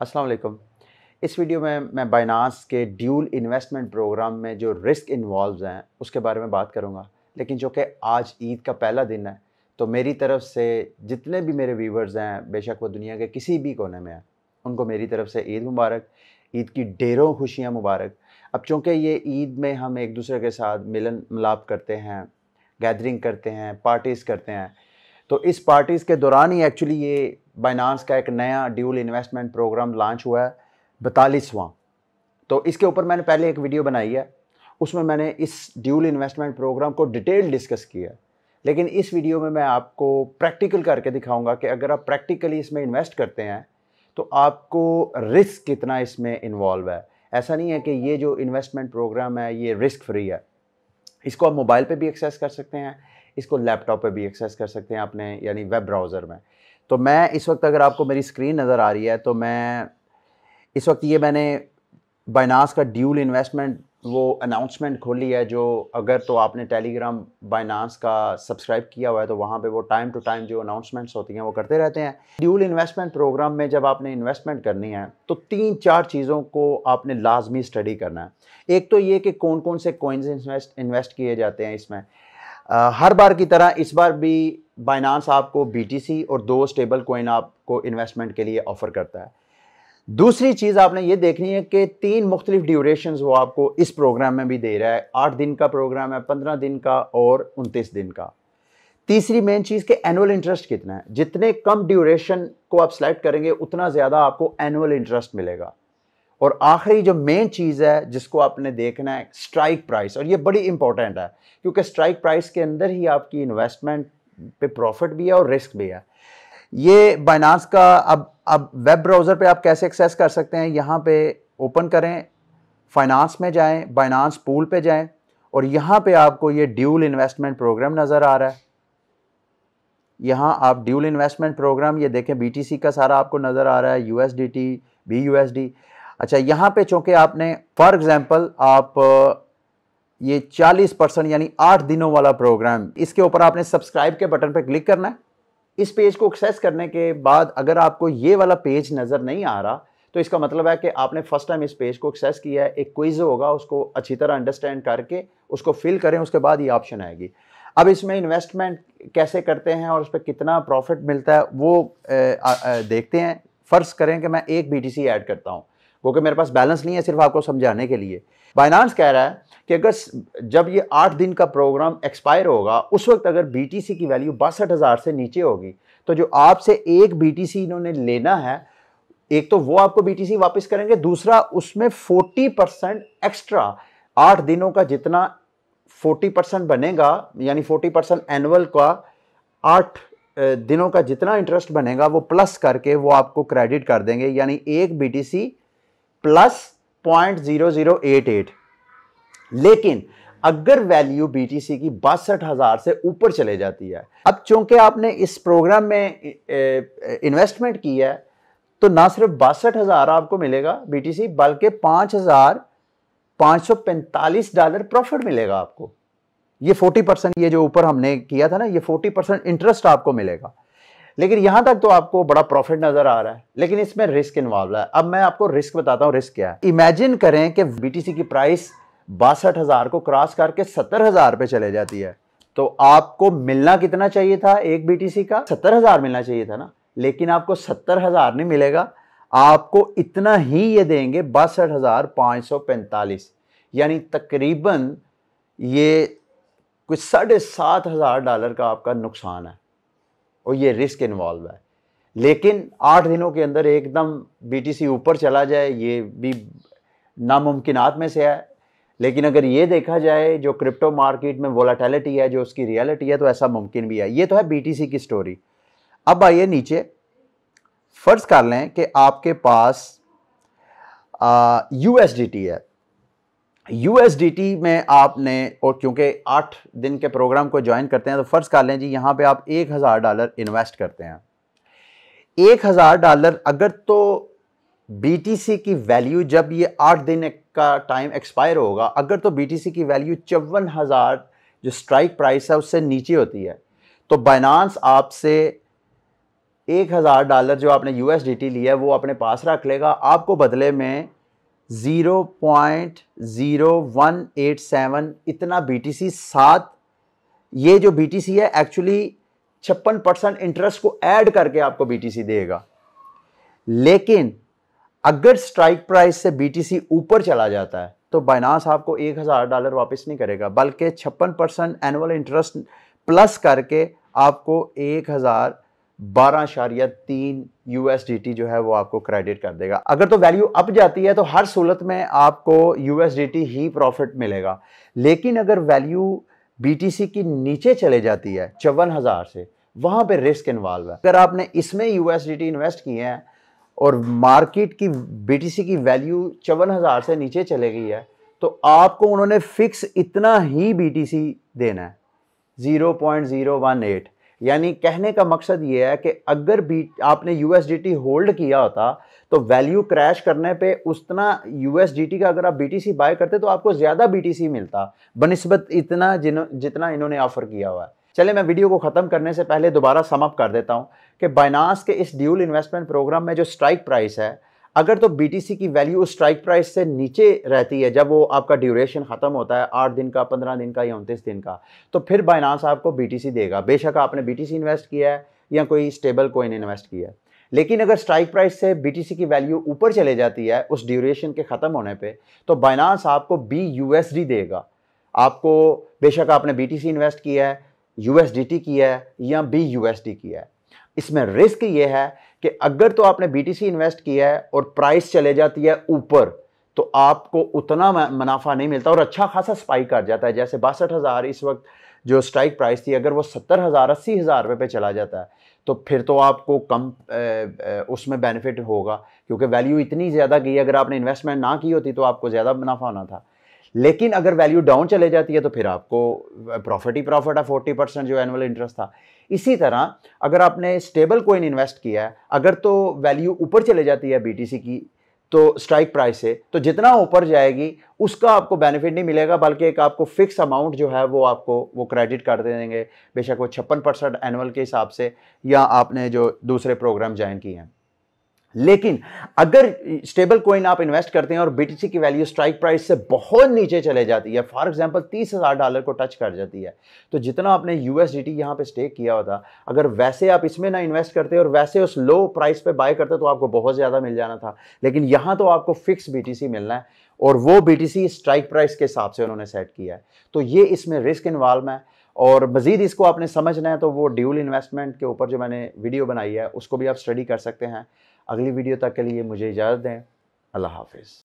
السلام علیکم۔ اس ویڈیو میں میں بائنانس کے ڈیول انویسٹمنٹ پروگرام میں جو رسک انوالوز ہیں، اس کے بارے میں بات کروں گا۔ لیکن جو کہ آج عید کا پہلا دن ہے، تو میری طرف سے جتنے بھی میرے ویورز ہیں، بے شک وہ دنیا کے کسی بھی کونے میں ہیں، ان کو میری طرف سے عید مبارک، عید کی ڈیروں خوشیاں مبارک۔ اب چونکہ یہ عید میں ہم ایک دوسرے کے ساتھ ملن ملاپ کرتے ہیں گیدرنگ کرتے ہیں پارٹیز کرتے ہیں تو اس پارٹیز کے دوران ہی ایکچولی یہ بائنانس کا ایک نیا ڈیول انویسٹمنٹ پروگرام لانچ ہوا ہے بتالیسواں تو اس کے اوپر میں نے پہلے ایک ویڈیو بنائی ہے، اس میں میں نے اس ڈیول انویسٹمنٹ پروگرام کو ڈیٹیل ڈسکس کیا ہے۔ لیکن اس ویڈیو میں میں آپ کو پریکٹیکل کر کے دکھاؤں گا کہ اگر آپ پریکٹیکلی اس میں انویسٹ کرتے ہیں، تو آپ کو رسک کتنا اس میں انوالو ہے۔ ایسا نہیں ہے کہ یہ جو انویسٹمنٹ پروگرام ہے، یہ رسک فری ہے۔ اس کو آپ موبائل پہ بھی ایکسیس کر سکتے ہیں۔ اس کو لیپ ٹاپ پہ بھی ایکسیس کر سکتے ہیں اپنے یعنی ویب براؤزر میں۔ تو میں اس وقت اگر آپ کو میری اسکرین نظر آ رہی ہے، تو میں اس وقت یہ میں نے بائناس کا ڈیول انویسٹمنٹ وہ اناؤنسمنٹ کھولی ہے، جو اگر تو آپ نے ٹیلی گرام بائنانس کا سبسکرائب کیا ہوا ہے، تو وہاں پہ وہ ٹائم ٹو ٹائم جو اناؤنسمنٹس ہوتی ہیں وہ کرتے رہتے ہیں۔ ڈیول انویسٹمنٹ پروگرام میں جب آپ نے انویسٹمنٹ کرنی ہے، تو تین چار چیزوں کو آپ نے لازمی اسٹڈی کرنا ہے۔ ایک تو یہ کہ کون کون سے کوئنز انویسٹ انویسٹ کیے جاتے ہیں اس میں۔ ہر بار کی طرح اس بار بھی بائنانس آپ کو بی ٹی سی اور دو سٹیبل کوئن آپ کو انویسٹمنٹ کے لیے آفر کرتا ہے۔ دوسری چیز آپ نے یہ دیکھنی ہے کہ تین مختلف ڈیوریشنز وہ آپ کو اس پروگرام میں بھی دے رہا ہے۔ آٹھ دن کا پروگرام ہے، پندرہ دن کا اور انتیس دن کا۔ تیسری مین چیز کہ اینول انٹرسٹ کتنا ہے۔ جتنے کم ڈیوریشن کو آپ سلیکٹ کریں گے، اتنا زیادہ آپ کو اینول انٹرسٹ ملے گا۔ اور آخری جو مین چیز ہے جس کو آپ نے دیکھنا ہے سٹرائک پرائس اور یہ بڑی امپورٹنٹ ہے، کیونکہ سٹرائک پرائس کے اندر ہی آپ کی انویسٹمنٹ پہ پروفٹ بھی ہے اور رسک بھی ہے۔ یہ بائنانس کا اب اب ویب براؤزر پہ آپ کیسے ایکسیس کر سکتے ہیں؟ یہاں پہ اوپن کریں فائنانس میں جائیں بائنانس پول پہ جائیں، اور یہاں پہ آپ کو یہ ڈیول انویسٹمنٹ پروگرام نظر آ رہا ہے۔ یہاں آپ ڈیول انویسٹمنٹ پروگرام یہ دیکھیں بی ٹی سی کا سارا آپ کو نظر آ رہا ہے U S D T B U S D اچھا یہاں پہ چونکہ آپ نے فار ایگزامپل آپ یہ چالیس پرسنٹ یعنی آٹھ دنوں والا پروگرام اس کے اوپر آپ نے سبسکرائب کے بٹن پہ کلک کرنا ہے۔ اس پیج کو ایکسیس کرنے کے بعد اگر آپ کو یہ والا پیج نظر نہیں آ رہا، تو اس کا مطلب ہے کہ آپ نے فرسٹ ٹائم اس پیج کو ایکسیس کیا ہے، ایک کوئز ہوگا، اس کو اچھی طرح انڈرسٹینڈ کر کے اس کو فل کریں، اس کے بعد یہ آپشن آئے گی۔ اب اس میں انویسٹمنٹ کیسے کرتے ہیں اور اس پہ کتنا پروفٹ ملتا ہے، وہ دیکھتے ہیں۔ فرض کریں کہ میں ایک بی ٹی سی ایڈ کرتا ہوں۔ کیونکہ میرے پاس بیلنس نہیں ہے صرف آپ کو سمجھانے کے لیے۔ بائنانس کہہ رہا ہے کہ اگر جب یہ آٹھ دن کا پروگرام ایکسپائر ہوگا، اس وقت اگر بی ٹی سی کی ویلیو باسٹھ ہزار سے نیچے ہوگی، تو جو آپ سے ایک بی ٹی سی انہوں نے لینا ہے، ایک تو وہ آپ کو بی ٹی سی واپس کریں گے، دوسرا اس میں فورٹی پرسنٹ ایکسٹرا آٹھ دنوں کا جتنا فورٹی پرسنٹ بنے گا یعنی فورٹی پرسنٹ اینول کا آٹھ دنوں کا جتنا انٹرسٹ بنے گا، وہ پلس کر کے وہ آپ کو کریڈٹ کر دیں گے یعنی ایک B T C plus point zero zero eight eight لیکن اگر ویلیو بی ٹی سی کی باسٹھ ہزار سے اوپر چلے جاتی ہے، اب چونکہ آپ نے اس پروگرام میں انویسٹمنٹ کی ہے، تو نہ صرف باسٹھ ہزار آپ کو ملے گا بی ٹی سی بلکہ پانچ ہزار پانچ سو پینتالیس ڈالر پروفٹ ملے گا آپ کو۔ یہ فورٹی پرسنٹ یہ جو اوپر ہم نے کیا تھا نا، یہ فورٹی پرسنٹ انٹرسٹ آپ کو ملے گا۔ لیکن یہاں تک تو آپ کو بڑا پروفٹ نظر آ رہا ہے، لیکن اس میں رسک انوالو ہے۔ اب میں آپ کو رسک بتاتا ہوں رسک کیا ہے۔ امیجن کریں کہ بی ٹی سی کی پرائس باسٹھ ہزار کو کراس کر کے ستر ہزار پہ چلے جاتی ہے۔ تو آپ کو ملنا کتنا چاہیے تھا ایک بی ٹی سی کا؟ ستر ہزار ملنا چاہیے تھا نا۔ لیکن آپ کو ستر ہزار نہیں ملے گا۔ آپ کو اتنا ہی یہ دیں گے باسٹھ ہزار پانچ سو پینتالیس۔ یعنی تقریباً یہ کچھ ساڑھے سات ہزار ڈالر کا آپ کا نقصان ہے۔ اور یہ رسک انوالو ہے۔ لیکن آٹھ دنوں کے اندر ایک دم بی ٹی سی اوپر چلا جائے، یہ بھی ناممکنات میں سے ہے۔ لیکن اگر یہ دیکھا جائے جو کرپٹو مارکیٹ میں وولاٹیلٹی ہے، جو اس کی ریالٹی ہے، تو ایسا ممکن بھی ہے۔ یہ تو ہے بی ٹی سی کی سٹوری اب آئیے نیچے۔ فرض کر لیں کہ آپ کے پاس یو ایس ڈی ٹی ہے۔ یو ایس ڈی ٹی میں آپ نے، اور کیونکہ آٹھ دن کے پروگرام کو جوائن کرتے ہیں تو فرض کر لیں جی یہاں پہ آپ ایک ہزار ڈالر انویسٹ کرتے ہیں۔ ایک ہزار ڈالر اگر تو بی ٹی سی کی ویلیو جب یہ آٹھ دن کا ٹائم ایکسپائر ہوگا، اگر تو بی ٹی سی کی ویلیو چون ہزار جو سٹرائک پرائس ہے اس سے نیچے ہوتی ہے۔ تو بائنانس آپ سے ایک ہزار ڈالر جو آپ نے یو ایس ڈی ٹی لیا ہے وہ اپنے پاس رکھ لے گا۔ آپ کو بدلے میں zero point zero one eight seven اتنا بی ٹی سی سات۔ یہ جو بی ٹی سی ہے ایکچولی چھپن پرسنٹ انٹرسٹ کو ایڈ کر کے آپ کو بی ٹی سی دے گا۔ لیکن اگر سٹرائک پرائس سے بی ٹی سی اوپر چلا جاتا ہے، تو بائنانس آپ کو ایک ہزار ڈالر واپس نہیں کرے گا، بلکہ چھپن پرسنٹ اینول انٹرسٹ پلس کر کے آپ کو ایک ہزار بارہ اشاریہ تین یو ایس ڈی ٹی جو ہے وہ آپ کو کریڈٹ کر دے گا۔ اگر تو ویلیو اپ جاتی ہے تو ہر صورت میں آپ کو یو ایس ڈی ٹی ہی پروفٹ ملے گا۔ لیکن اگر ویلیو بی ٹی سی کی نیچے چلے جاتی ہے چون ہزار سے، وہاں پہ رسک انوالو ہے۔ اگر آپ نے اس میں U S D T invest کیے ہیں اور مارکیٹ کی بی ٹی سی کی ویلیو چون ہزار سے نیچے چلے گئی ہے، تو آپ کو انہوں نے فکس اتنا ہی بی ٹی سی دینا ہے۔ Zero point zero one eight یعنی کہنے کا مقصد یہ ہے کہ اگر بی آپ نے U S D T hold کیا ہوتا تو ویلیو کریش کرنے پہ اتنا یو ایس ڈی ٹی کا اگر آپ بی ٹی سی بائی کرتے تو آپ کو زیادہ بی ٹی سی ملتا، بنسبت اتنا جتنا انہوں نے آفر کیا ہوا ہے۔ چلے میں ویڈیو کو ختم کرنے سے پہلے دوبارہ سم اپ کر دیتا ہوں کہ بائنانس کے اس ڈیول انویسٹمنٹ پروگرام میں جو سٹرائک پرائس ہے اگر تو بی ٹی سی کی ویلیو اسٹرائک پرائس سے نیچے رہتی ہے، جب وہ آپ کا ڈیوریشن ختم ہوتا ہے، آٹھ دن کا، پندرہ دن کا یا انتیس دن کا، تو پھر بائنانس آپ کو بی ٹی سی دے گا۔ بے شک آپ نے بی ٹی سی انویسٹ کیا ہے یا کوئی اسٹیبل کوئن انویسٹ کیا ہے۔ لیکن اگر اسٹرائک پرائس سے بی ٹی سی کی ویلیو اوپر چلے جاتی ہے، اس ڈیوریشن کے ختم ہونے پہ، تو بائنانس آپ کو بی یو ایس ڈی دے گا۔ آپ کو بے شک آپ نے بی ٹی سی انویسٹ کیا ہے یو ایس ڈی ٹی کیا ہے یا بی یو ایس ڈی کیا ہے۔ اس میں رسک یہ ہے کہ اگر تو آپ نے بی ٹی سی انویسٹ کیا ہے اور پرائس چلے جاتی ہے اوپر، تو آپ کو اتنا منافع نہیں ملتا اور اچھا خاصا سپائک کر جاتا ہے۔ جیسے باسٹھ ہزار اس وقت جو سٹرائک پرائس تھی، اگر وہ ستر ہزار، اسی ہزار روپے پہ چلا جاتا ہے، تو پھر تو آپ کو کم اس میں بینیفٹ ہوگا۔ کیونکہ ویلیو اتنی زیادہ گئی، اگر آپ نے انویسٹمنٹ نہ کی ہوتی تو آپ کو زیادہ منافع ہونا تھا۔ لیکن اگر ویلیو ڈاؤن چلے جاتی ہے تو پھر آپ کو پروفٹ ہی پروفٹ ہے فورٹی پرسینٹ جو اینول انٹرسٹ تھا۔ اسی طرح اگر آپ نے اسٹیبل کوئن انویسٹ کیا ہے، اگر تو ویلیو اوپر چلے جاتی ہے بی ٹی سی کی، تو اسٹرائک پرائس سے، تو جتنا اوپر جائے گی، اس کا آپ کو بینیفٹ نہیں ملے گا، بلکہ ایک آپ کو فکس اماؤنٹ جو ہے وہ آپ کو، وہ کریڈٹ کر دیں گے۔ بے شک وہ چھپن پرسنٹ اینول کے حساب سے، یا آپ نے جو دوسرے پروگرام جوائن کیے ہیں۔ لیکن اگر اسٹیبل کوئن آپ انویسٹ کرتے ہیں اور بی ٹی سی کی ویلیو سٹرائک پرائس سے بہت نیچے چلے جاتی ہے فار ایگزامپل تیس ہزار ڈالر کو ٹچ کر جاتی ہے، تو جتنا آپ نے یو ایس ڈی ٹی یہاں پہ سٹیک کیا ہوتا، اگر ویسے آپ اس میں نہ انویسٹ کرتے اور ویسے اس لو پرائس پہ بائی کرتے تو آپ کو بہت زیادہ مل جانا تھا، لیکن یہاں تو آپ کو فکس بی ٹی سی ملنا ہے اور وہ B T C strike price کے حساب سے انہوں نے سیٹ کیا ہے، تو یہ اس میں رسک انوالو ہے اور مزید اس کو آپ نے سمجھنا ہے تو وہ ڈیول انویسٹمنٹ کے اوپر جو میں نے ویڈیو بنائی ہے، اس کو بھی آپ اسٹڈی کر سکتے ہیں اگلی ویڈیو تک کے لیے مجھے اجازت دیں۔ اللہ حافظ۔